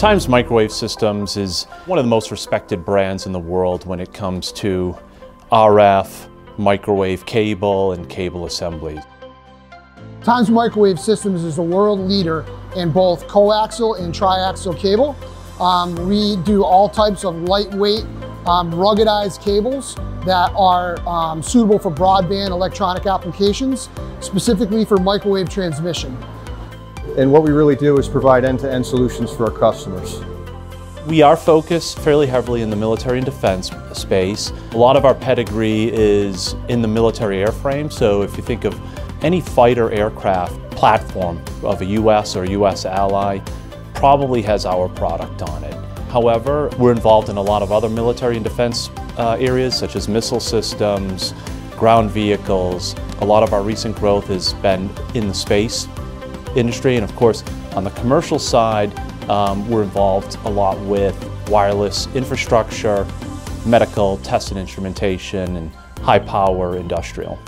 Times Microwave Systems is one of the most respected brands in the world when it comes to RF, microwave cable, and cable assembly. Times Microwave Systems is a world leader in both coaxial and triaxial cable. Um, we do all types of lightweight, um, ruggedized cables that are um, suitable for broadband electronic applications, specifically for microwave transmission. And what we really do is provide end-to-end -end solutions for our customers. We are focused fairly heavily in the military and defense space. A lot of our pedigree is in the military airframe, so if you think of any fighter aircraft platform of a US or US ally, probably has our product on it. However, we're involved in a lot of other military and defense uh, areas such as missile systems, ground vehicles. A lot of our recent growth has been in the space industry and of course on the commercial side um, we're involved a lot with wireless infrastructure, medical, test and instrumentation, and high power industrial.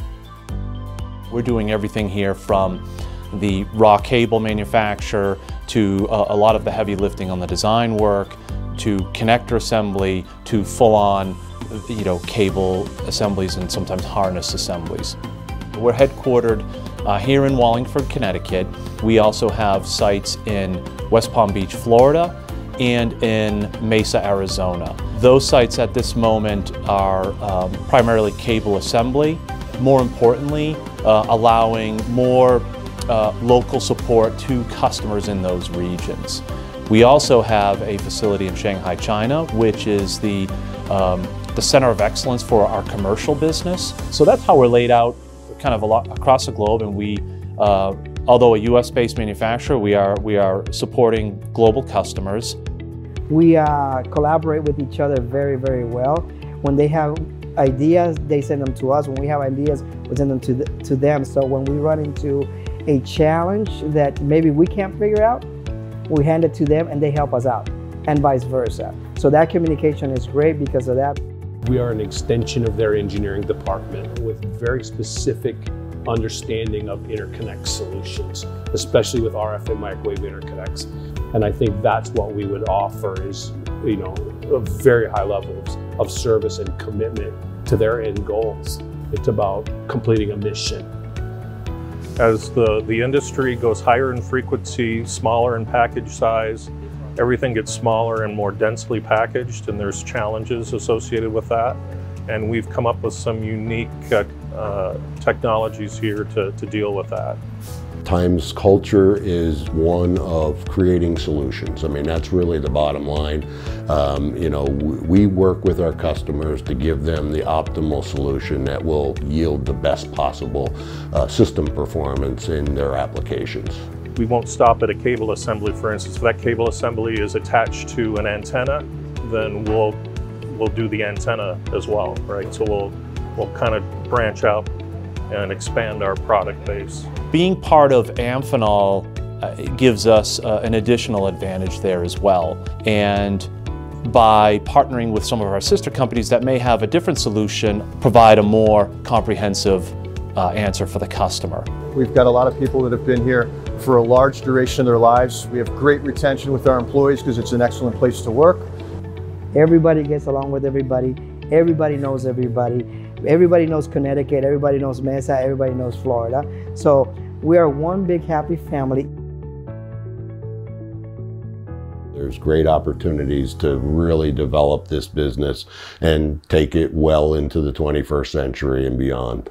We're doing everything here from the raw cable manufacture to uh, a lot of the heavy lifting on the design work to connector assembly to full-on you know, cable assemblies and sometimes harness assemblies. We're headquartered uh, here in Wallingford, Connecticut. We also have sites in West Palm Beach, Florida, and in Mesa, Arizona. Those sites at this moment are um, primarily cable assembly. More importantly, uh, allowing more uh, local support to customers in those regions. We also have a facility in Shanghai, China, which is the, um, the center of excellence for our commercial business. So that's how we're laid out kind of a lot across the globe and we, uh, although a US-based manufacturer, we are, we are supporting global customers. We uh, collaborate with each other very, very well. When they have ideas, they send them to us. When we have ideas, we send them to, the, to them. So when we run into a challenge that maybe we can't figure out, we hand it to them and they help us out and vice versa. So that communication is great because of that. We are an extension of their engineering department with very specific understanding of interconnect solutions, especially with RF and microwave interconnects. And I think that's what we would offer is, you know, a very high levels of, of service and commitment to their end goals. It's about completing a mission. As the, the industry goes higher in frequency, smaller in package size, Everything gets smaller and more densely packaged and there's challenges associated with that. And we've come up with some unique uh, uh, technologies here to, to deal with that. Times culture is one of creating solutions. I mean, that's really the bottom line. Um, you know, we work with our customers to give them the optimal solution that will yield the best possible uh, system performance in their applications. We won't stop at a cable assembly, for instance. If that cable assembly is attached to an antenna, then we'll we'll do the antenna as well, right? So we'll we'll kind of branch out and expand our product base. Being part of Amphenol uh, gives us uh, an additional advantage there as well. And by partnering with some of our sister companies that may have a different solution, provide a more comprehensive uh, answer for the customer. We've got a lot of people that have been here for a large duration of their lives. We have great retention with our employees because it's an excellent place to work. Everybody gets along with everybody. Everybody knows everybody. Everybody knows Connecticut. Everybody knows Mesa. Everybody knows Florida. So we are one big happy family. There's great opportunities to really develop this business and take it well into the 21st century and beyond.